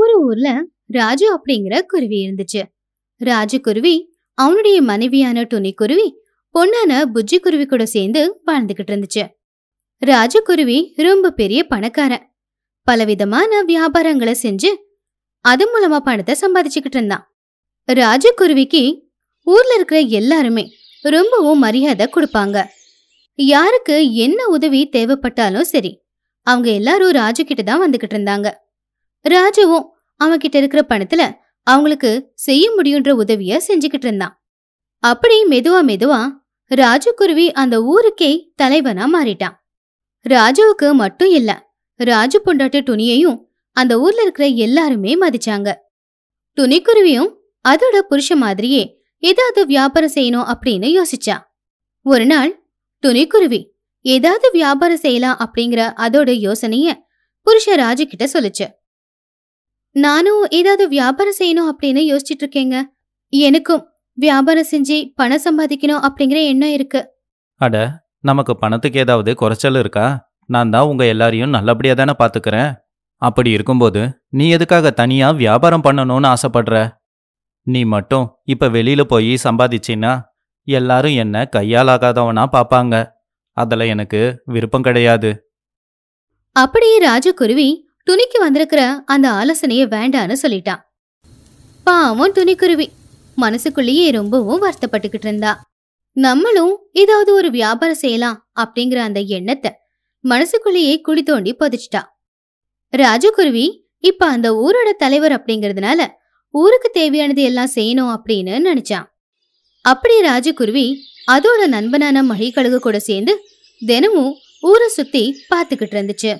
ஒரு ஊர்ல ராஜு அப்படிங்கிற குருவி இருந்துச்சு. ராஜு குருவி அவனுடைய மனைவியான துணி குருவி பொண்ணான புஜ்ஜி குருவி கூட சேர்ந்து வாழ்ந்துகிட்டு இருந்துச்சு. ராஜு குருவி ரொம்ப பெரிய பணக்காரன். பலவிதமான வியாபாரங்களை செஞ்சு அது மூலமா பணத்தை சம்பாதிச்சுக்கிட்டு இருந்தான். ராஜு குருவிக்கு ஊர்ல இருக்கிற எல்லாருமே ரொம்பவும் மரியாதை கொடுப்பாங்க. யாருக்கு என்ன உதவி தேவைப்பட்டாலும் சரி அவங்க எல்லாரும் ராஜு கிட்ட தான் வந்துகிட்டு இருந்தாங்க. ராஜுவும் அவன்கிட்ட இருக்கிற பணத்துல அவங்களுக்கு செய்ய முடியுன்ற உதவிய செஞ்சுக்கிட்டு இருந்தான். அப்படி மெதுவா மெதுவா ராஜுக்குருவி அந்த ஊருக்கே தலைவனா மாறிட்டான். ராஜுவுக்கு மட்டும் இல்ல ராஜு பொண்டாட்டு துணியையும் அந்த ஊர்ல இருக்கிற எல்லாருமே மதிச்சாங்க. துணிக்குருவியும் அதோட புருஷ மாதிரியே ஏதாவது வியாபாரம் செய்யணும் அப்படின்னு யோசிச்சா. ஒரு நாள் துணிக்குருவி ஏதாவது வியாபாரம் செய்யலாம் அப்படிங்கிற அதோட யோசனைய புருஷ ராஜு கிட்ட சொல்லுச்சு. நானும் ஏதாவது வியாபாரம் செய்யணும் அப்படின்னு யோசிச்சுட்டு இருக்கேங்க எனக்கும் வியாபாரம் செஞ்சு பணம் சம்பாதிக்கணும் அப்படிங்கிற எண்ணம் இருக்கு. அட நமக்கு பணத்துக்கு ஏதாவது குறைச்சல் இருக்கா? நான் தான் உங்க எல்லாரையும் நல்லபடியா தானே பாத்துக்கிறேன். அப்படி இருக்கும்போது நீ எதுக்காக தனியா வியாபாரம் பண்ணணும்னு ஆசைப்படுற? நீ மட்டும் இப்ப வெளியில போய் சம்பாதிச்சின்னா எல்லாரும் என்ன கையாலாகாதவனா பாப்பாங்க. அதுல எனக்கு விருப்பம் கிடையாது. அப்படியே ராஜகுருவி துணிக்கு வந்திருக்கிற அந்த ஆலோசனையை வேண்டான்னு சொல்லிட்டான் பாவம் துணிக்குருவி. மனசுக்குள்ளேயே ரொம்பவும் வருத்தப்பட்டுக்கிட்டு இருந்தா. நம்மளும் ஏதாவது ஒரு வியாபாரம் செய்யலாம் அப்படிங்கிற அந்த எண்ணத்தை மனசுக்குள்ளேயே குழி தோண்டி புதைச்சிட்டா. ராஜகுருவி இப்ப அந்த ஊரோட தலைவர் அப்படிங்கறதுனால ஊருக்கு தேவையானது எல்லாம் செய்யணும் அப்படின்னு நினைச்சான் அப்படி ராஜகுருவி அதோட நண்பனான மகிழ்கழுகு கூட சேர்ந்து தினமும் ஊரை சுத்தி பாத்துக்கிட்டு இருந்துச்சு.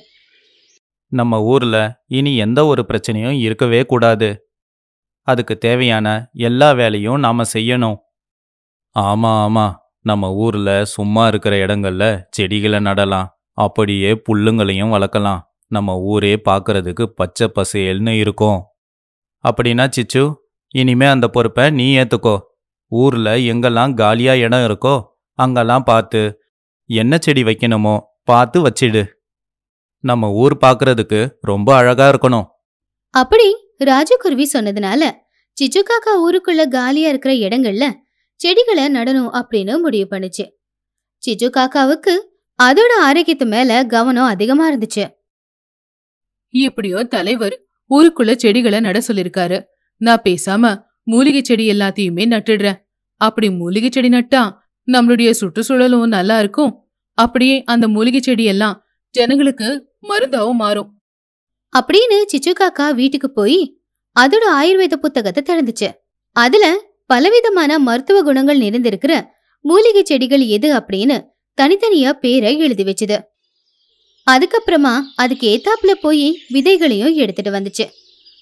நம்ம ஊர்ல இனி எந்த ஒரு பிரச்சனையும் இருக்கவே கூடாது. அதுக்கு தேவையான எல்லா வேலையும் நாம செய்யணும். ஆமா ஆமா. நம்ம ஊர்ல சும்மா இருக்கிற இடங்கள்ல செடிகளை நடலாம். அப்படியே புல்லுங்களையும் வளர்க்கலாம். நம்ம ஊரே பார்க்கறதுக்கு பச்சை பசேல்னு இருக்கும். அப்படின்னா சிச்சு இனிமே அந்த பொறுப்பை நீ ஏத்துக்கோ. ஊர்ல எங்கெல்லாம் காலியா இடம் இருக்கோ அங்கெல்லாம் பார்த்து என்ன செடி வைக்கணுமோ பார்த்து வச்சிடு. நம்ம ஊர் பார்க்கறதுக்கு ரொம்ப அழகா இருக்கணும். அப்படி ராஜகுருவி சொன்னதுனால சிச்சு காக்கா ஊருக்குள்ள காலியா இருக்கிற இடங்கள்ல செடிகளை நடணும் அப்படின்னு முடிவு பண்ணுச்சு. சிச்சு காக்காவுக்கு அதோட ஆரோக்கியத்து மேல கவனம் அதிகமா இருந்துச்சு. எப்படியோ தலைவர் ஊருக்குள்ள செடிகளை நட சொல்லிருக்காரு. நான் பேசாம மூலிகை செடி எல்லாத்தையுமே நட்டுடுறேன். அப்படி மூலிகை செடி நட்டா நம்மளுடைய சுற்றுச்சூழலும் நல்லா இருக்கும். அப்படியே அந்த மூலிகை செடி எல்லாம் ஜனங்களுக்கு மருந்தாவும் மாறும். அப்படின்னு சிச்சு காக்கா வீட்டுக்கு போய் அதோட ஆயுர்வேத புத்தகத்தை திறந்துச்சு. அதுல பலவிதமான மருத்துவ குணங்கள் நிறைந்திருக்கிற மூலிகை செடிகள் எது அப்படின்னு தனித்தனியா பேரை எழுதி வச்சுது. அதுக்கப்புறமா அதுக்கு ஏத்தாப்புல போய் விதைகளையும் எடுத்துட்டு வந்துச்சு.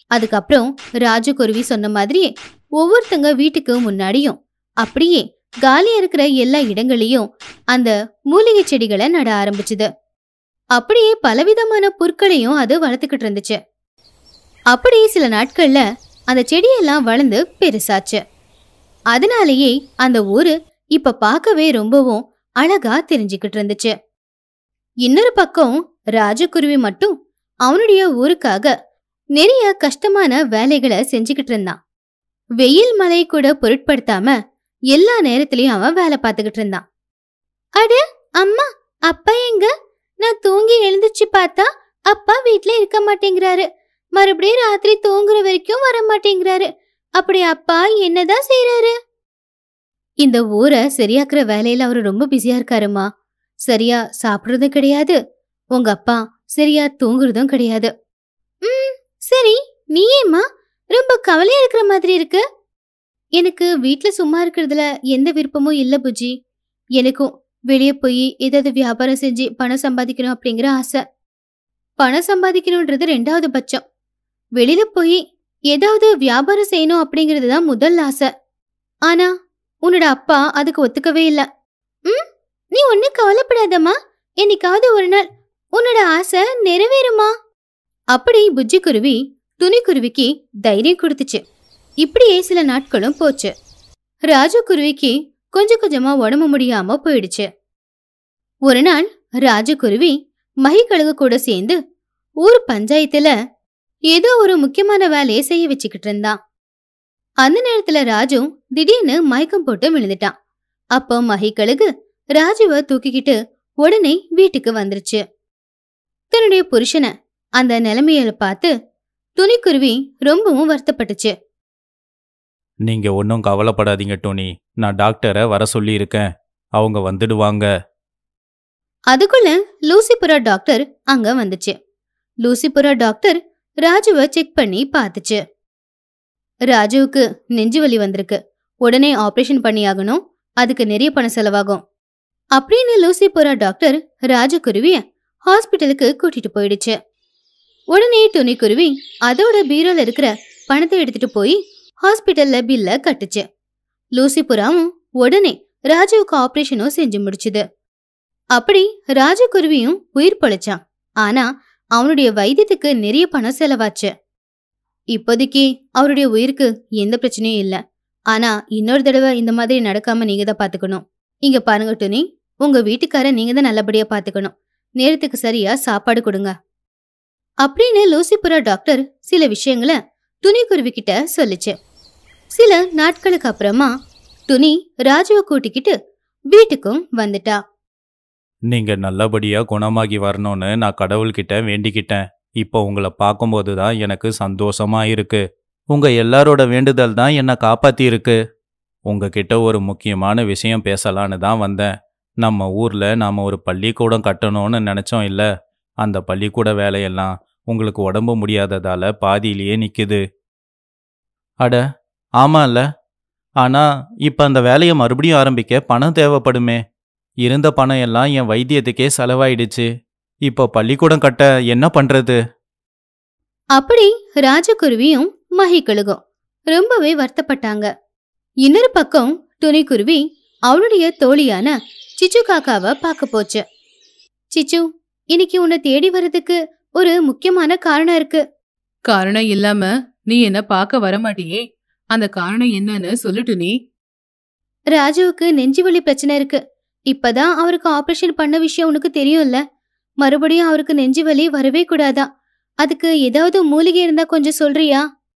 அதுக்கப்புறம் ராஜகுருவி சொன்ன மாதிரி ஒவ்வொருத்தங்க வீட்டுக்கு முன்னாடியும் அப்படியே காலியா இருக்கிற எல்லா இடங்களையும் அந்த மூலிகை செடிகளை நட ஆரம்பிச்சுது. அப்படியே பலவிதமான புற்களையும் அது வளர்த்துக்கிட்டு இருந்துச்சு. அப்படியே சில நாட்கள்ல அந்த செடியெல்லாம் வளர்ந்து பெருசாச்சு. அதனாலேயே அந்த ஊரு இப்ப பார்க்கவே ரொம்பவும் அழகா தெரிஞ்சுக்கிட்டு இருந்துச்சு. இன்னொரு பக்கம் ராஜகுருவி மட்டும் அவனுடைய ஊருக்காக நிறைய கஷ்டமான வேலைகளை செஞ்சுக்கிட்டு இருந்தான். வெயில் மழை கூட பொருட்படுத்தாம எல்லா நேரத்திலயும் அவன் வேலை பார்த்துக்கிட்டு இருந்தான். அட அம்மா அப்பா எங்க? நான் தூங்கி எழுந்துச்சு பார்த்தா அப்பா வீட்ல இருக்க மாட்டேங்கிறாரு. மறுபடியும் ராத்திரி தூங்குற வரைக்கும் வர மாட்டேங்கிறாரு. அப்படி அப்பா என்னதான் செய்யறாரு இந்த ஊரை சரியாக்குற வேலையில அவரு ரொம்ப பிஸியா இருக்காருமா. சரியா சாப்பிடுறதும் கிடையாது. உங்க அப்பா சரியா தூங்குறதும் கிடையாது. ம் சரி. நீ ரொம்ப கவலையா இருக்கிற மாதிரி இருக்கு. எனக்கு வீட்ல சும்மா இருக்கிறதுல எந்த விருப்பமும் இல்ல புஜி எனக்கும் வெளியே போய் ஏதாவது வியாபாரம் செஞ்சு பணம் சம்பாதிக்கணும் அப்படிங்கிற ஆசை. பணம் சம்பாதிக்கணுன்றது ரெண்டாவது பட்சம். வெளியில போய் ஏதாவது வியாபாரம் செய்யணும் அப்படிங்கிறது தான் முதல் ஆசை. ஆனா உன்னோட அப்பா அதுக்கு ஒத்துக்கவே இல்ல. ம் நீ ஒன்னும் கவலைப்படாதம்மா. என்னைக்காவது ஒரு நாள் உன்னோட ஆசை நிறைவேறுமா? அப்படி புஜ்ஜி குருவி துணி குருவிக்கு தைரியம் கொடுத்துச்சு. இப்படியே சில நாட்களும் போச்சு. ராஜு குருவிக்கு கொஞ்சம் கொஞ்சமா உடம்பு முடியாம போயிடுச்சு. ஒரு நாள் ராஜகுருவி மகிக்கழுகு கூட சேர்ந்து ஊர் பஞ்சாயத்துல ஏதோ ஒரு முக்கியமான வேலையை செய்ய வச்சுக்கிட்டு இருந்தான் அந்த நேரத்துல ராஜு திடீர்னு மயக்கம் போட்டு விழுந்துட்டான். அப்போ மகிக்கழுகு ராஜுவ தூக்கிக்கிட்டு உடனே வீட்டுக்கு வந்துருச்சு. தன்னுடைய புருஷனை அந்த நிலைமையில பார்த்து துணிக்குருவி ரொம்பவும் வருத்தப்பட்டுச்சு. நீங்க ஒன்றும் கவலைப்படாதீங்க டோனி. நான் டாக்டரை வர சொல்லியிருக்கேன். அவங்க வந்துடுவாங்க. அதுக்குள்ள லூசிபுரா டாக்டர் அங்க வந்துச்சு. லூசிபுரா டாக்டர் ராஜுவை செக் பண்ணி பார்த்துச்சு ராஜுவுக்கு நெஞ்சு வலி வந்திருக்கு. உடனே ஆபரேஷன் பண்ணியாகணும் அதுக்கு நிறைய பணம் செலவாகும். அப்படின்னு லூசிபுரா டாக்டர் ராஜகுருவிய ஹாஸ்பிட்டலுக்கு கூட்டிட்டு போயிடுச்சு. உடனே துணி குருவி அதோட பீரோல இருக்கிற பணத்தை எடுத்துட்டு போய் ஹாஸ்பிட்டல்ல பில்ல கட்டுச்சு. லூசிபுராவும் உடனே ராஜுவுக்கு ஆபரேஷனும் செஞ்சு முடிச்சுது. அப்படி ராஜகுருவியும் உயிர் பொழைச்சான். ஆனா அவனுடைய வைத்தியத்துக்கு நிறைய பணம் செலவாச்சு. இப்போதைக்கு அவருடைய உயிருக்கு எந்த பிரச்சனையும் இல்லை. ஆனா இன்னொரு தடவை இந்த மாதிரி நடக்காம நீங்க தான் பாத்துக்கணும். இங்க பாருங்க துணி உங்க வீட்டுக்கார நீங்க தான் நல்லபடியா பாத்துக்கணும். நேரத்துக்கு சரியா சாப்பாடு கொடுங்க. அப்படின்னு லூசிபுரா டாக்டர் சில விஷயங்களை துணிக்குருவி கிட்ட சொல்லிச்சு. சில நாட்களுக்கு அப்புறமா துணி ராஜுவை கூட்டிக்கிட்டு வீட்டுக்கும் வந்துட்டா. நீங்க நல்லபடியா குணமாகி வரணும்னு நான் கடவுள்கிட்ட வேண்டிக்கிட்டேன். இப்போ உங்களை பார்க்கும்போது தான் எனக்கு சந்தோஷமா இருக்கு. உங்க எல்லாரோட வேண்டுதல் தான் என்னை காப்பாத்தி இருக்கு உங்ககிட்ட ஒரு முக்கியமான விஷயம் பேசலான்னு தான் வந்தேன். நம்ம ஊர்ல நாம ஒரு பள்ளிக்கூடம் கட்டணும்னு நினைச்சோம் இல்ல? அந்த பள்ளிக்கூட வேலையெல்லாம் உங்களுக்கு உடம்பு முடியாததால பாதியிலேயே நிக்குது. அட ஆமா இல்ல ஆனா இப்ப அந்த வேலையை மறுபடியும் ஆரம்பிக்க பணம் தேவைப்படுமே. இருந்த பணம் எல்லாம் என் வைத்தியத்துக்கே செலவாயிடுச்சு. இப்போ பள்ளிக்கூடம் கட்ட என்ன பண்றது? அப்படி ராஜகுருவியும் மகிக்கழுகும் ரொம்பவே வருத்தப்பட்டாங்க. இன்னொரு பக்கம் துணிக்குருவி அவளுடைய தோழியான சிச்சு காக்காவை பார்க்க போச்சு. சிச்சு இன்னைக்கு உன்னை தேடி வர்றதுக்கு ஒரு முக்கியமான காரணம் இருக்கு. காரணம் இல்லாம நீ என்ன பார்க்க வரமாட்டியே அந்த காரணம் என்னன்னு சொல்லிட்டு நீ? ராஜுவுக்கு நெஞ்சு வலி பிரச்சனை இருக்கு. இப்பதான் அவருக்கு ஆபரேஷன் பண்ண விஷயம் உனக்கு தெரியும்ல? மறுபடியும் அவருக்கு நெஞ்சு வலி வரவே கூடாதா? அதுக்கு ஏதாவது மூலிகை இருந்தா கொஞ்சம் சொல்றியா?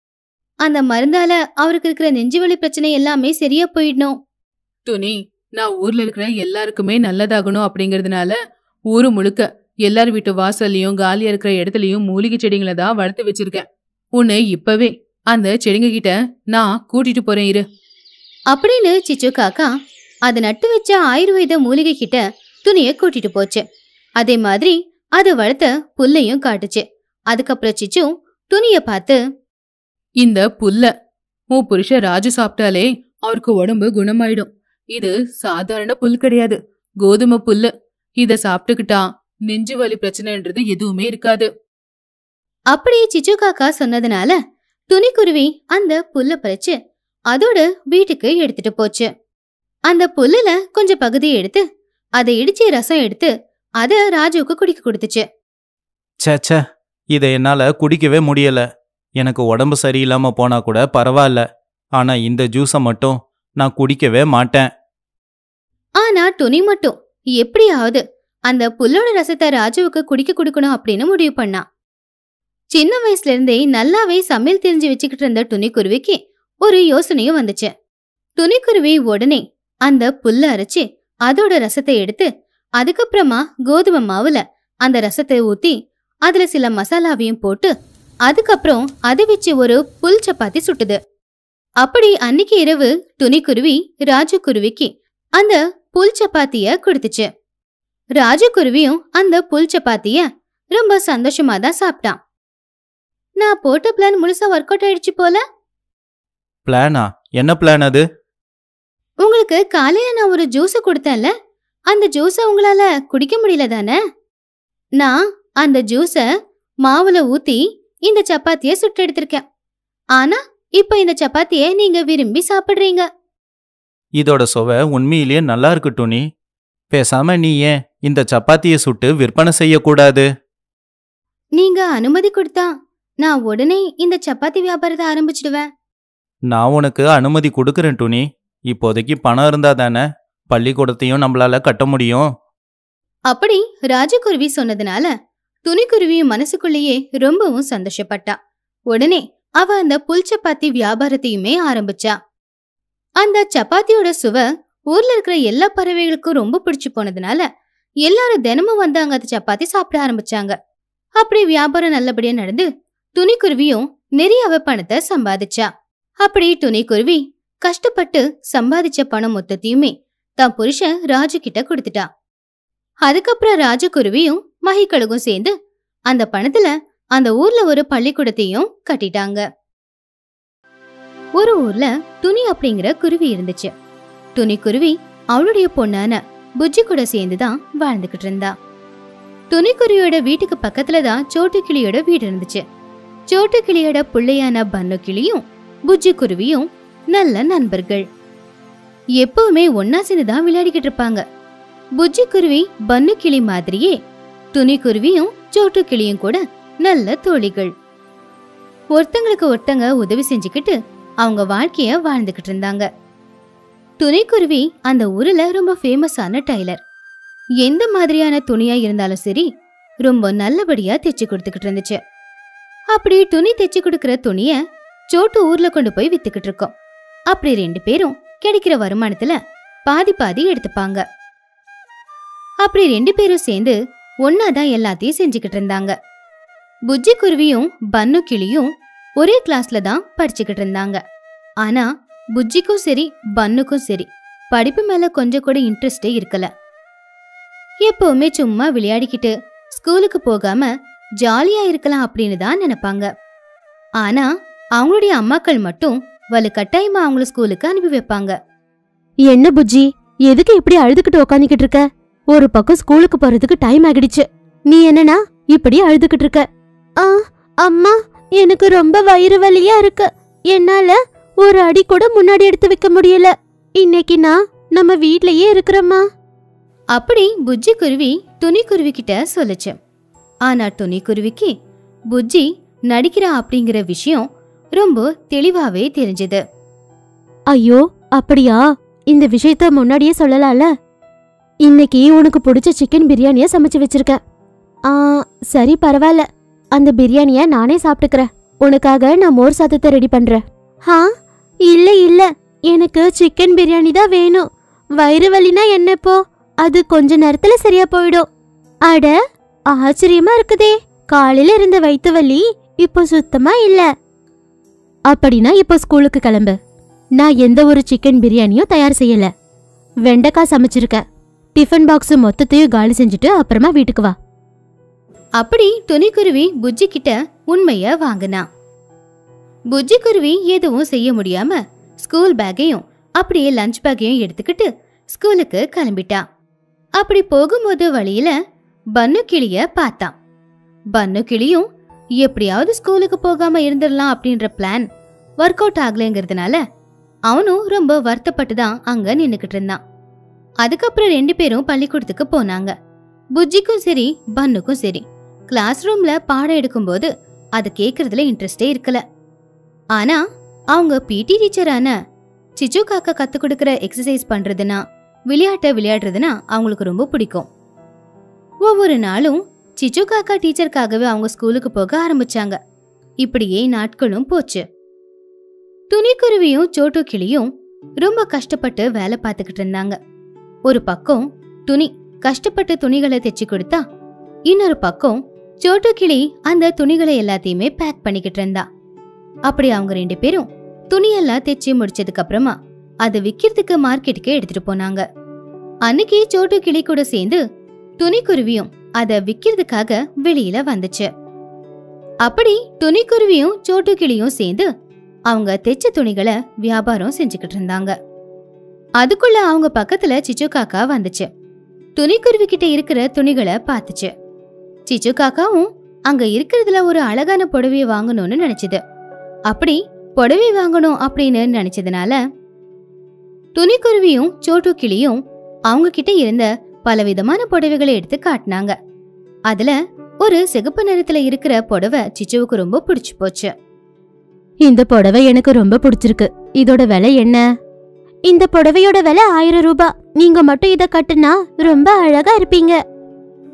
அந்த மருந்தால அவருக்கு இருக்கிற நெஞ்சு வலி பிரச்சனை எல்லாமே சரியா போயிடணும். துணி நான் ஊர்ல இருக்கிற எல்லாருக்குமே நல்லதாகணும் அப்படிங்கறதுனால ஊரு முழுக்க எல்லார் வீட்டு வாசல்லையும் காலியா இருக்கிற இடத்துலயும் மூலிகை செடிங்களை தான் வளர்த்து வச்சிருக்கேன். உன்னை இப்பவே அந்த செடிங்க கிட்ட நான் கூட்டிட்டு போறேன் இரு. அப்படின்னு சிச்சு காக்கா அது நட்டு வச்ச ஆயுர்வேத மூலிகை கிட்ட துணிய கூட்டிட்டு போச்சு. அதே மாதிரி அது வளர்த்த புல்லையும் காட்டுச்சு. அதுக்கப்புறம் சிச்சு துணிய பார்த்து இந்த புல்ல உன் புருஷன் ராஜு சாப்பிட்டாலே அவருக்கு உடம்பு குணமாயிடும். இது சாதாரண புல் கிடையாது. கோதுமை புல்லு. இத சாப்பிட்டுக்கிட்டா நெஞ்சு வலி பிரச்சனைன்றது எதுவுமே இருக்காது. அப்படி சிச்சு காக்கா சொன்னதுனால துணிக்குருவி அந்த புல்ல பறிச்சு அதோட வீட்டுக்கு எடுத்துட்டு போச்சு. அந்த புல்லுல கொஞ்சம் பகுதியை எடுத்து அதை இடிச்சு ரசம் எடுத்து அத ராஜுவுக்கு குடிக்க கொடுத்துச்சு. ச்சே ச்சே இதை என்னால் குடிக்கவே முடியல. எனக்கு உடம்பு சரியில்லாம போனா கூட பரவாயில்ல. ஆனா இந்த ஜூஸை மட்டும் நான் குடிக்கவே மாட்டேன். ஆனா துணி மட்டும். எப்படியாவது அந்த புல்லோட ரசத்தை ராஜுவுக்கு குடிக்க கொடுக்கணும் அப்படின்னு முடிவு பண்ணா. சின்ன வயசுல இருந்தே நல்லாவே சமையல் தெரிஞ்சு வச்சுக்கிட்டு இருந்த துணிக்குருவிக்கு ஒரு யோசனையும் வந்துச்சு. துணிக்குருவி உடனே அந்த புல்ல அரைச்சு அதோட ரசத்தை எடுத்து அதுக்கப்புறமா கோதுமை மாவுல அந்த ரசத்தை ஊத்தி அதுல சில மசாலாவையும் போட்டு அதுக்கப்புறம் அதை வச்சு ஒரு புல் சப்பாத்தி சுட்டுது. அப்படி அன்னைக்கு இரவு துணிக்குருவி ராஜு குருவிக்கு அந்த புல் சப்பாத்திய கொடுத்துச்சு. ராஜகுருவியும் அந்த புல் சப்பாத்திய ரொம்ப சந்தோஷமா தான் சாப்பிட்டான். நான் போட்ட பிளான் முழுசா ஒர்க் அவுட் ஆயிடுச்சு போல. பிளானா என்ன பிளான் அது? உங்களுக்கு காலையில நான் ஒரு ஜூஸ கொடுத்தேன்ல அந்த ஜூஸ உங்களால குடிக்க முடியல தானே? நான் அந்த ஜூஸ மாவுல ஊத்தி இந்த சப்பாத்திய சுட்டு எடுத்திருக்கேன். ஆனா இப்ப இந்த சப்பாத்திய நீங்க விரும்பி சாப்பிடுறீங்க. இதோட சுவை உண்மையிலேயே நல்லா இருக்கு டோனி. பேசாம நீ ஏன் இந்த சப்பாத்தியை சுட்டு விற்பனை செய்யக்கூடாது? நீங்க அனுமதி கொடுத்தா நான் உடனே இந்த சப்பாத்தி வியாபாரத்தை ஆரம்பிச்சிடுவேன். நான் உனக்கு அனுமதி கொடுக்குறேன் டோனி. இப்போதைக்கு பணம் இருந்தா தானே? பள்ளிக்கூடத்தையும் நம்மளால கட்ட முடியும். அப்படி ராஜகுருவி சொன்னதுனால துணிக்குருவியும் மனசுக்குள்ளேயே ரொம்பவும் சந்தோஷப்பட்டா. உடனே அவ அந்த புல் சப்பாத்தி வியாபாரத்தையுமே ஆரம்பிச்சா. அந்த சப்பாத்தியோட சுவை ஊர்ல இருக்கிற எல்லா பறவைகளுக்கும் ரொம்ப பிடிச்சு போனதுனால எல்லாரும் தினமும் வந்து அங்க அந்த சப்பாத்தி சாப்பிட ஆரம்பிச்சாங்க. அப்படி வியாபாரம் நல்லபடியா நடந்து துணிக்குருவியும் நிறைய அவ பணத்தை சம்பாதிச்சா. அப்படி துணிக்குருவி கஷ்டப்பட்டு சம்பாதிச்ச பணம் மொத்தத்தையுமே தான் புருஷன் ராஜு கிட்ட கொடுத்துட்டா. அதுக்கப்புறம் ராஜகுருவியும் மகிக்கழுகும் சேர்ந்து அந்த பணத்துல அந்த ஊர்ல ஒரு பள்ளிக்கூடத்தையும் கட்டிட்டாங்க. ஒரு ஊர்ல துணி அப்படிங்கிற குருவி இருந்துச்சு. துணி குருவி அவளுடைய பொண்ணான புஜ்ஜி கூட சேர்ந்து தான் வாழ்ந்துகிட்டு இருந்தா. துணிக்குருவியோட வீட்டுக்கு பக்கத்துல தான் சோட்டு கிளியோட வீடு இருந்துச்சு. சோட்டு கிளியோட பிள்ளையான பன்னு கிளியும் புஜ்ஜி குருவியும் நல்ல நண்பர்கள். எப்பவுமே ஒன்னா சேர்ந்து தான் விளையாடிக்கிட்டு இருப்பாங்க. புஜ்ஜி குருவி பன்னு கிளி மாதிரியே துணி குருவியும் சோட்டு கிளியும் கூட நல்ல தோழிகள். ஒருத்தங்களுக்கு ஒருத்தங்க உதவி செஞ்சுக்கிட்டு அவங்க வாழ்க்கைய வாழ்ந்துகிட்டு இருந்தாங்க. துணிக்குருவி அந்த ஊர்ல ரொம்ப ஃபேமஸான டைலர் எந்த மாதிரியான துணியா இருந்தாலும் சரி ரொம்ப நல்லபடியா தைச்சு கொடுத்துக்கிட்டு இருந்துச்சு. அப்படி துணி தைச்சு கொடுக்கற துணிய சோட்டு ஊர்ல கொண்டு போய் வித்துக்கிட்டு இருக்கோம். அப்படி ரெண்டு பேரும் கிடைக்கிற வருமானத்துல பாதி பாதி எடுத்துப்பாங்க. அப்படி ரெண்டு பேரும் சேர்ந்து ஒன்னாதான் எல்லாத்தையும் செஞ்சுக்கிட்டு இருந்தாங்க. புஜ்ஜி குருவியும் பன்னு கிளியும் ஒரே கிளாஸ்ல தான் படிச்சுக்கிட்டு இருந்தாங்க. ஆனா புஜ்ஜிக்கும் சரி பன்னுக்கும் சரி படிப்பு மேல கொஞ்சம் கூட இன்ட்ரெஸ்டே இருக்கல. எப்பவுமே சும்மா விளையாடிக்கிட்டு ஸ்கூலுக்கு போகாம ஜாலியா இருக்கலாம் அப்படின்னு தான் நினைப்பாங்க. ஆனா அவங்களுடைய அம்மாக்கள் மட்டும் வலு கட்டாயமா அவங்கள ஸ்கூலுக்கு அனுப்பி வைப்பாங்க. என்ன புஜ்ஜி? எதுக்கு இப்படி அழுதுகிட்டு உக்காந்துக்கிட்டு இருக்க? ஒரு பக்கம் ஸ்கூலுக்கு போறதுக்கு டைம் ஆகிடுச்சு. நீ என்னனா இப்படி அழுதுகிட்டு இருக்க? ஆ அம்மா எனக்கு ரொம்ப வயிறு வலியா இருக்கு. என்னால ஒரு அடி கூட முன்னாடி எடுத்து வைக்க முடியல. இன்னைக்கு நான் நம்ம வீட்லயே இருக்கிறம்மா. அப்படி புஜ்ஜி குருவி துணி குருவி கிட்ட சொல்லுச்சு. ஆனா துணி குருவிக்கு புஜ்ஜி நடிக்கிறா அப்படிங்கிற விஷயம் ரொம்ப தெளிவாவே தெரிஞ்சது. ஐயோ அப்படியா? இந்த விஷயத்த முன்னாடியே சொல்லலாம்ல? இன்னைக்கு உனக்கு பிடிச்ச சிக்கன் பிரியாணிய சமைச்சு வச்சிருக்க ஆ சரி பரவாயில்ல. அந்த பிரியாணிய நானே சாப்பிட்டுக்கிறேன். உனக்காக நான் மோர் சாதத்தை ரெடி பண்றேன். ஹா இல்ல இல்ல. எனக்கு சிக்கன் பிரியாணி தான் வேணும். வயிறு வலினா என்னப்போ அது கொஞ்ச நேரத்துல சரியா போயிடும். அட ஆச்சரியமா இருக்குதே. காலையில இருந்த வயிற்று வலி இப்போ சுத்தமா இல்லை. அப்படின்னா இப்போ ஸ்கூலுக்கு கிளம்பு. நான் எந்த ஒரு சிக்கன் பிரியாணியும் தயார் செய்யல. வெண்டைக்காய் சமைச்சிருக்க. டிஃபன் பாக்ஸ் மொத்தத்தையும் காலி செஞ்சுட்டு அப்புறமா வீட்டுக்கு வா. அப்படி துணிக்குருவி புஜ்ஜி கிட்ட உண்மைய வாங்கினா. புஜ்ஜி குருவி எதுவும் செய்ய முடியாம ஸ்கூல் பேக்கையும் அப்படியே லஞ்ச் பேக்கையும் எடுத்துக்கிட்டு ஸ்கூலுக்கு கிளம்பிட்டா. அப்படி போகும்போது வழியில பன்னு கிளிய பார்த்தான். பன்னு கிளியும் எப்படியாவது ஸ்கூலுக்கு போகாம இருந்துடலாம் அப்படின்ற பிளான் ஒர்க் அவுட் ஆகலைங்கிறதுனால அவனும் ரொம்ப வருத்தப்பட்டு தான் அங்க நின்னுக்கிட்டு இருந்தான். அதுக்கப்புறம் ரெண்டு பேரும் பள்ளிக்கூடத்துக்கு போனாங்க. புஜ்ஜிக்கும் சரி பன்னுக்கும் சரி. கிளாஸ் ரூம்ல பாடம் எடுக்கும்போது அது கேக்குறதுல இன்ட்ரெஸ்டே இருக்கல. ஆனா அவங்க பிடி டீச்சரான சிச்சு காக்கா கத்து கொடுக்கற எக்ஸசைஸ் பண்றதுனா விளையாட்டை விளையாடுறதுனா அவங்களுக்கு ரொம்ப பிடிக்கும். ஒவ்வொரு நாளும் சிச்சு காக்கா டீச்சருக்காகவே அவங்க ஸ்கூலுக்கு போக ஆரம்பிச்சாங்க. இப்படியே நாட்களும் போச்சு. துணிக்குருவியும் சோட்டு கிளியும் ரொம்ப கஷ்டப்பட்டு வேலை பார்த்துக்கிட்டு இருந்தாங்க. ஒரு பக்கம் துணி கஷ்டப்பட்டு துணிகளை தைச்சு கொடுத்தா இன்னொரு பக்கம் சோட்டு கிளி அந்த துணிகளை எல்லாத்தையுமே பேக் பண்ணிக்கிட்டு இருந்தா. அப்படி அவங்க ரெண்டு பேரும் துணியெல்லாம் தைச்சு முடிச்சதுக்கு அப்புறமா அது விக்கிறதுக்கு மார்க்கெட்டுக்கு எடுத்துட்டு போனாங்க. அன்னைக்கு சோட்டு கிளி கூட சேர்ந்து துணிக்குருவியும் அத விக்கிறதுக்காக வெளியில வந்துச்சு. அப்படி துணிக்குருவியும் சோட்டு கிளியும் சேர்ந்து அவங்க தைச்ச துணிகளை வியாபாரம் செஞ்சுக்கிட்டு இருந்தாங்க. அதுக்குள்ள அவங்க பக்கத்துல சிச்சு காக்கா வந்துச்சு. துணிக்குருவி கிட்ட இருக்கிற துணிகளை பார்த்துச்சு. சிச்சு காக்காவும் அங்க இருக்கிறதுல ஒரு அழகான புடவைய வாங்கணும்னு நினைச்சது. அப்படி புடவை வாங்கணும் அப்படின்னு நினைச்சதுனால துணிக்குருவியும் சோட்டு கிளியும் அவங்க கிட்ட இருந்த பலவிதமான புடவைகளை எடுத்து காட்டினாங்க. அதுல ஒரு சிகப்பு நிறத்துல இருக்கிற புடவை சிச்சுவுக்கு ரொம்ப பிடிச்சு போச்சு. இந்த புடவை எனக்கு ரொம்ப பிடிச்சிருக்கு. இதோட விலை என்ன? இந்த புடவையோட விலை ஆயிரம் ரூபாய் நீங்க மட்டும் இத கட்டுனா ரொம்ப அழகா இருப்பீங்க.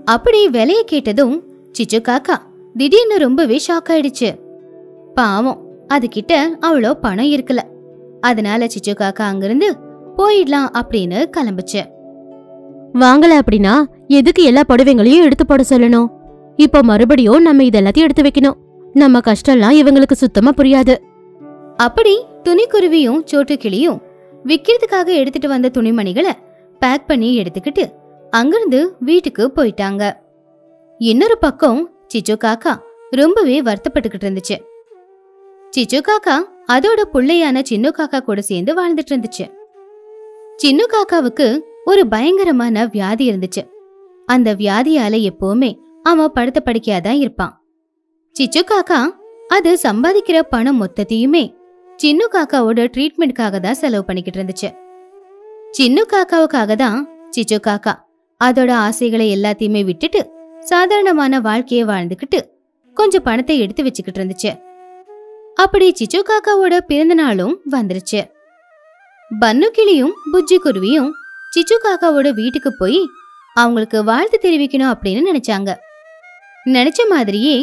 அப்படி விலைய கேட்டதும் சிச்சு காக்கா திடீர்னு ரொம்பவே ஷாக் ஆயிடுச்சு. பாவம் அதுகிட்ட அவ்வளோ பணம் இருக்கல. அதனால சிச்சு காக்கா அங்கிருந்து போயிடலாம் அப்படின்னு கிளம்புச்சு. வாங்கல அப்படின்னா எதுக்கு எல்லா புடவைங்களையும் எடுத்து போட சொல்லணும்? இப்போ மறுபடியும் நம்ம இதெல்லாத்தையும் எடுத்து வைக்கணும். நம்ம கஷ்டம்லாம் இவங்களுக்கு சுத்தமா புரியாது. அப்படி துணிக்குருவியும் சோட்டு கிளியும் விக்கிறதுக்காக எடுத்துட்டு வந்த துணிமணிகளை பேக் பண்ணி எடுத்துக்கிட்டு அங்கிருந்து வீட்டுக்கு போயிட்டாங்க. இன்னொரு பக்கம் சிச்சு காக்கா ரொம்பவே வருத்தப்பட்டுக்கிட்டு இருந்துச்சு. சிச்சு காக்கா அதோட புள்ளையான சின்னு காக்கா கூட சேர்ந்து வாழ்ந்துட்டு இருந்துச்சு. சின்னு காக்காவுக்கு ஒரு பயங்கரமான வியாதி இருந்துச்சு. அந்த வியாதியால எப்பவுமே அவன் படுத்த படுக்கையாதான் இருப்பான். சிச்சு காக்கா அது சம்பாதிக்கிற பணம் மொத்தத்தையுமே சின்னு காக்காவோட ட்ரீட்மெண்ட்காக தான் செலவு பண்ணிக்கிட்டு இருந்துச்சு. சின்னு காக்காவுக்காக தான் சிச்சு காக்கா அதோட ஆசைகளை எல்லாத்தையுமே விட்டுட்டு சாதாரணமான வாழ்க்கையை வாழ்ந்துக்கிட்டு கொஞ்சம் பணத்தை எடுத்து வச்சுக்கிட்டு இருந்துச்சு. அப்படி சிச்சு காக்காவோட பிறந்த நாளும் வந்துருச்சு. பன்னு கிளியும் புஜ்ஜி குருவியும் சிச்சு காக்காவோட வீட்டுக்கு போய் அவங்களுக்கு வாழ்த்து தெரிவிக்கணும் அப்படின்னு நினைச்சாங்க. நினைச்ச மாதிரியே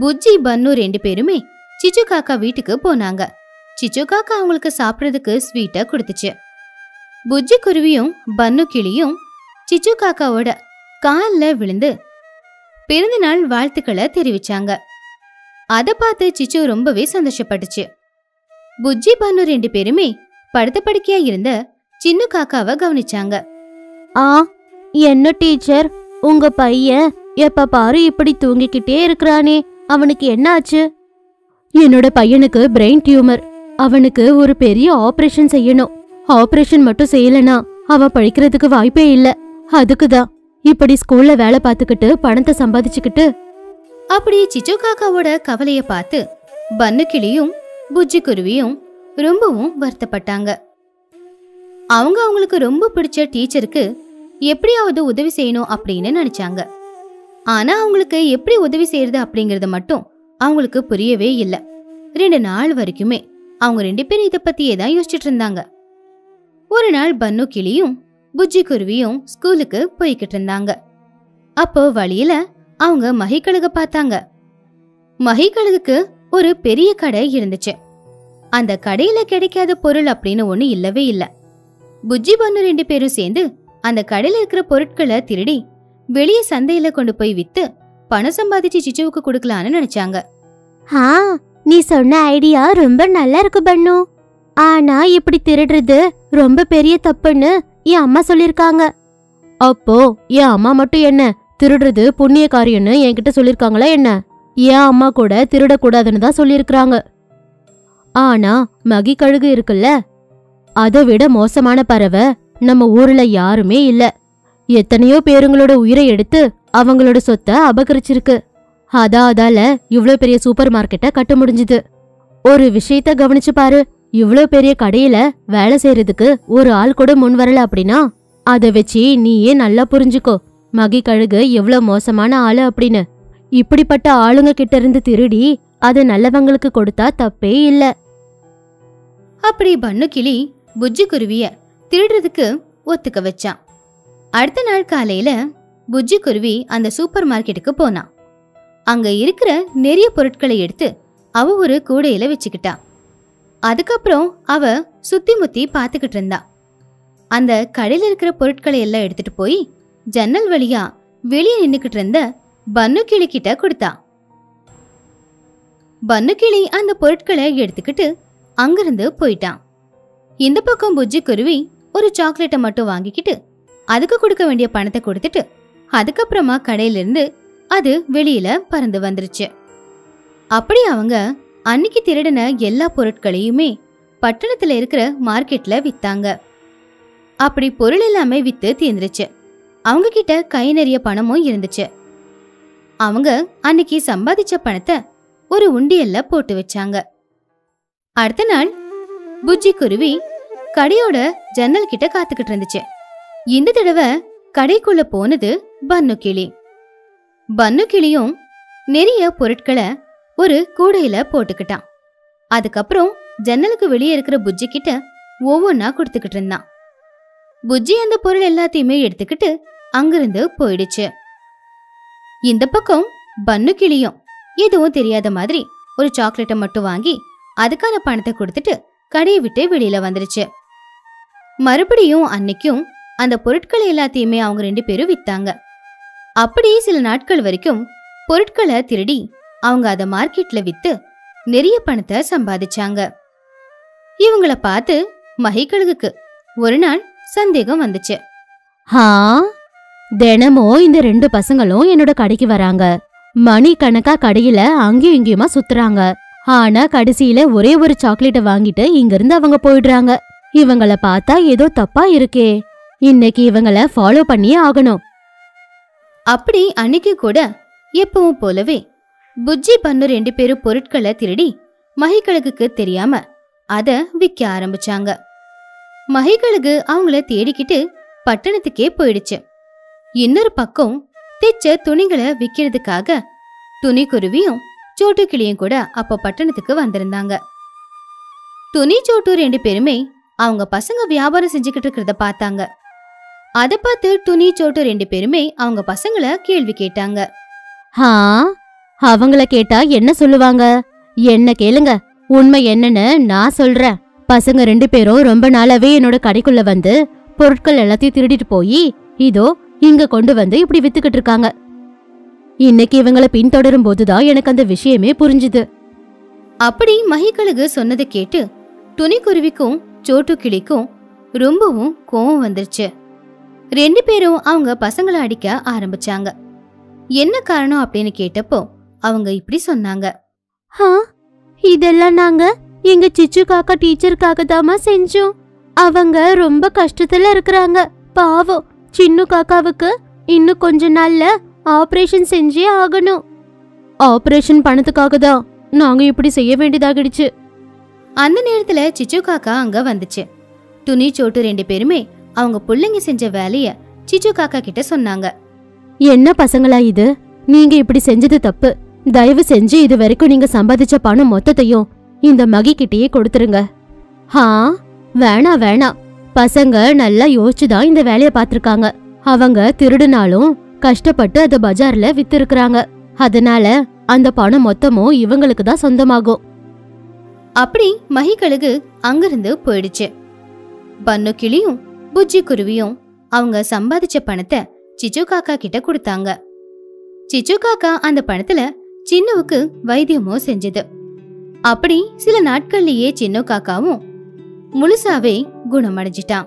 புஜ்ஜி பன்னு ரெண்டு பேருமே சிச்சு காக்கா வீட்டுக்கு போனாங்க. சிச்சு காக்கா அவங்களுக்கு சாப்பிட்றதுக்கு ஸ்வீட்டை கொடுத்துச்சு. புஜ்ஜி குருவியும் பன்னு கிளியும் சிச்சு காக்காவோட காலில் விழுந்து பிறந்த நாள் வாழ்த்துக்களை தெரிவிச்சாங்க. அதை பார்த்து சிச்சு ரொம்பவே சந்தோஷப்பட்டுச்சு. புஜ்ஜி பன்னு ரெண்டு பேருமே படுத்த படுக்கையா இருந்த சின்ன காக்காவை கவனிச்சாங்க. ஆ என்ன டீச்சர்? உங்க பையன் எப்ப பாரு இப்படி தூங்கிக்கிட்டே இருக்கிறானே. அவனுக்கு என்ன ஆச்சு என்னோட பையனுக்கு பிரெயின் டியூமர் அவனுக்கு ஒரு பெரிய ஆபரேஷன் செய்யணும். ஆபரேஷன் மட்டும் செய்யலனா அவன் படிக்கிறதுக்கு வாய்ப்பே இல்ல. அதுக்குதான். இப்படி ஸ்கூல்ல வேலை பார்த்துக்கிட்டு பணத்தை சம்பாதிச்சுக்கிட்டு. அப்படி சிச்சு காக்காவோட கவலைய பார்த்து பன்னு கிளியும் புஜ்ஜி குருவியும் ரொம்பவும் வருத்தப்பட்டாங்க. அவங்க அவங்களுக்கு ரொம்ப பிடிச்ச டீச்சருக்கு எப்படியாவது உதவி செய்யணும் அப்படின்னு நினைச்சாங்க. ஆனா அவங்களுக்கு எப்படி உதவி செய்யறது அப்படிங்கறது மட்டும் அவங்களுக்கு புரியவே இல்லை. ரெண்டு நாள் வரைக்குமே அவங்க ரெண்டு பேரும் இதை பத்தியே தான் யோசிச்சுட்டு இருந்தாங்க. ஒரு நாள் பன்னு கிளியும் புஜ்ஜி குருவியும் ஸ்கூலுக்கு போய்கிட்டு இருந்தாங்க. அப்போ வழியில அவங்க மகிக்கழுக பார்த்தாங்க. மகிக்கழுகுக்கு ஒரு பெரிய கடை இருந்துச்சு. அந்த கடையில கிடைக்காத பொருள் அப்படின்னு ஒண்ணு இல்லவே இல்லை. புஜ்ஜி பண்ணு ரெண்டு பேரும் சேர்ந்து அந்த கடையில இருக்கிற பொருட்களை திருடி வெளியே சந்தையில கொண்டு போய் வித்து பணம் சம்பாதிச்சு சிச்சுவுக்கு கொடுக்கலான்னு நினைச்சாங்க. ஆ நீ சொன்ன ஐடியா ரொம்ப நல்லா இருக்கு பண்ணு. ஆனா இப்படி திருடுறது ரொம்ப பெரிய தப்புன்னு என் அம்மா சொல்லிருக்காங்க. அப்போ என் அம்மா மட்டும் என்ன திருடுறது புண்ணிய காரியம்னு என்கிட்ட சொல்லிருக்காங்களா என்ன? என் அம்மா கூட திருடக்கூடாதுன்னு தான் சொல்லியிருக்கிறாங்க ஆனா மகி கழுகு இருக்குல்ல அதை விட மோசமான பறவை நம்ம ஊர்ல யாருமே இல்ல. எத்தனையோ பேருங்களோட உயிரை எடுத்து அவங்களோட சொத்தை அபகரிச்சிருக்கு. அதான் அதால இவ்ளோ பெரிய சூப்பர் மார்க்கெட்ட கட்ட முடிஞ்சுது. ஒரு விஷயத்த கவனிச்சு பாரு. இவ்ளோ பெரிய கடையில வேலை செய்யறதுக்கு ஒரு ஆள் கூட முன் வரல அப்படின்னா அத வச்சு நீயே நல்லா புரிஞ்சுக்கோ. மகி கழுகு எவ்ளோ மோசமான ஆளு அப்படின்னு. இப்படிப்பட்ட ஆளுங்க கிட்ட இருந்து திருடி அத நல்லவங்களுக்கு கொடுத்தா தப்பே இல்ல. அப்படி பண்ணு கிளி. புஜ்ஜி குருவிய திருடுறதுக்கு ஒத்துக்க வச்சான். அடுத்த நாள் காலையில புஜ்ஜி குருவி அந்த சூப்பர் மார்க்கெட்டுக்கு போனான். அங்க இருக்கிற நிறைய பொருட்களை எடுத்து அவ ஒரு கூடையில வச்சுக்கிட்டா அதுக்கப்புறம் அவ சுத்தி முத்தி பார்த்துக்கிட்டு இருந்தா. அந்த கடையில இருக்கிற பொருட்களை எல்லாம் எடுத்துட்டு போய் ஜன்னல் வழியா வெளியே நின்னுக்கிட்டு இருந்த பன்னு கிளி கிட்ட கொடுத்தா. பன்னு கிளி அந்த பொருட்களை எடுத்துக்கிட்டு அங்கிருந்து போயிட்டான். இந்த பக்கம் புஜ்ஜி குருவி ஒரு சாக்லேட்டை மட்டும் வாங்கிக்கிட்டு அதுக்கு கொடுக்க வேண்டிய பணத்தை கொடுத்துட்டு அதுக்கப்புறமா கடையிலிருந்து அது வெளியில பறந்து வந்துருச்சு. அப்படி அவங்க அன்னைக்கு திருடின எல்லா பொருட்களையுமே பட்டணத்துல இருக்கிற மார்க்கெட்ல வித்தாங்க. அப்படி பொருள் எல்லாமே வித்து தீர்ந்துருச்சு அவங்க கிட்ட கை நிறைய பணமும் இருந்துச்சு. அவங்க அன்னைக்கு சம்பாதிச்ச பணத்தை ஒரு உண்டியல்ல போட்டு வச்சாங்க. அடுத்த நாள் புஜ்ஜி குருவி கடையோட ஜன்னல் கிட்ட காத்துக்கிட்டு இருந்துச்சு. இந்த தடவை கடைக்குள்ள போனது பன்னு கிளி. பன்னு கிளியும் நிறைய பொருட்களை ஒரு கூடையில போட்டுக்கிட்டான். அதுக்கப்புறம் ஜன்னலுக்கு வெளியே இருக்கிற புஜ்ஜி கிட்ட ஒவ்வொன்னா கொடுத்துக்கிட்டு இருந்தான். புஜ்ஜி அந்த பொருள் எல்லாத்தையுமே எடுத்துக்கிட்டு அங்கிருந்து போயிடுச்சு. இந்த பக்கம் பன்னு கிளியும் எதுவும் தெரியாத மாதிரி ஒரு சாக்லேட்டை மட்டும் வாங்கி அதுக்கான பணத்தை கொடுத்துட்டு கடையை விட்டு வெளியில வந்துருச்சு. மறுபடியும் அன்னைக்கும் அந்த பொருட்களை எல்லாத்தையுமே அவங்க ரெண்டு பேரும் வித்தாங்க. அப்படியே சில நாட்கள் வரைக்கும் பொருட்களை திருடி அவங்க அதை மார்க்கெட்ல வித்து நிறைய பணத்தை சம்பாதிச்சாங்க. இவங்கள பார்த்து மகிக்கழுகுக்கு ஒரு நாள் சந்தேகம் வந்துச்சு. ஹா தினமும் இந்த ரெண்டு பசங்களும் என்னோட கடைக்கு வராங்க. மணி கணக்கா கடையில அங்கேயும் இங்கேயுமா சுத்துறாங்க. ஆனா கடைசியில ஒரே ஒரு சாக்லேட்டை வாங்கிட்டு இங்கிருந்து அவங்க போயிடுறாங்க. இவங்கள பார்த்தா ஏதோ தப்பா இருக்கே. இன்னைக்கு இவங்கள ஃபாலோ பண்ணியே ஆகணும். அப்படி அன்னைக்கு கூட எப்பவும் போலவே புஜ்ஜி பண்ணு ரெண்டு பேரும் பொருட்களை திருடி மகிக்கழுகுக்கு தெரியாம அத விற்க ஆரம்பிச்சாங்க. மகிக்கழுகு அவங்கள தேடிக்கிட்டு பட்டணத்துக்கே போயிடுச்சு. இன்னொரு பக்கம் தைச்ச துணிகளை விற்கிறதுக்காக துணிக்குருவியும் சோட்டு கிளியும் கூட அப்போ பட்டணத்துக்கு வந்திருந்தாங்க. துணி சோட்டு ரெண்டு பேருமே அவங்க பசங்க வியாபாரம் செஞ்சுக்கிட்டு இருக்கிறத பார்த்தாங்க. அதை பார்த்து துணி சோட்டு ரெண்டு பேருமே அவங்க பசங்கள கேள்வி கேட்டாங்க. ஹா அவங்கள கேட்டா என்ன சொல்லுவாங்க? என்ன கேளுங்க உண்மை என்னன்னு நான் சொல்றேன். பசங்க ரெண்டு பேரும் ரொம்ப நாளாவே என்னோட கடைக்குள்ள வந்து பொருட்கள் எல்லாத்தையும் திருடிட்டு போய் இதோ இங்க கொண்டு வந்து இப்படி வித்துக்கிட்டு இருக்காங்க. இன்னைக்கு இவங்கள பின்தொடரும் போதுதான் எனக்கு அந்த விஷயமே புரிஞ்சுது. அப்படி மகிக்கழுகு சொன்னதை கேட்டு துணிக்குருவிக்கும் சோட்டு கிளிக்கும் ரொம்பவும் கோவம் வந்துருச்சு. ரெண்டு பேரும் அவங்க பசங்களை அடிக்க ஆரம்பிச்சாங்க. என்ன காரணம் அப்படின்னு கேட்டப்போ அவங்க இப்படி சொன்னாங்க. ஹா இதெல்லாம் நாங்க எங்க சிச்சு காக்கா டீச்சருக்காக தாமா செஞ்சோம். அவங்க ரொம்ப கஷ்டத்துல இருக்கிறாங்க. பாவம் சின்ன காக்காவுக்கு இன்னும் கொஞ்ச நாள்ல ஆபரேஷன் செஞ்சே ஆகணும். ஆபரேஷன் பணத்துக்காக தான் நாங்க இப்படி செய்ய வேண்டியதாகிடுச்சு. அந்த நேரத்துல சிச்சு காக்கா அங்க வந்துச்சு. துணி சோட்டு ரெண்டு பேருமே அவங்க பிள்ளைங்க செஞ்ச வேலைய சிச்சு காக்கா கிட்ட சொன்னாங்க. என்ன பசங்களா இது? நீங்க இப்படி செஞ்சது தப்பு. தயவு செஞ்சு இது வரைக்கும் நீங்க சம்பாதிச்ச பணம் மொத்தத்தையும் இந்த மகி கிட்டயே கொடுத்துருங்க. ஹா வேணாம் வேணாம் பசங்க நல்லா யோசிச்சுதான் இந்த வேலைய பார்த்திருக்காங்க. அவங்க திருடுனாலும் கஷ்டப்பட்டு அதை பஜார்ல வித்திருக்கிறாங்க. அதனால அந்த பணம் மொத்தமும் இவங்களுக்கு தான் சொந்தமாகும். அப்படி மகிக்கழுகு அங்கிருந்து போயிடுச்சு. பன்னு கிளியும் புஜ்ஜி குருவியும் அவங்க சம்பாதிச்ச பணத்தை சிச்சு காக்கா கிட்ட கொடுத்தாங்க. சிச்சு காக்கா அந்த பணத்துல சின்னவுக்கு வைத்தியமோ செஞ்சது. அப்படி சில நாட்கள்லயே சின்ன காக்காவும் முழுசாவே குணமடைஞ்சிட்டான்.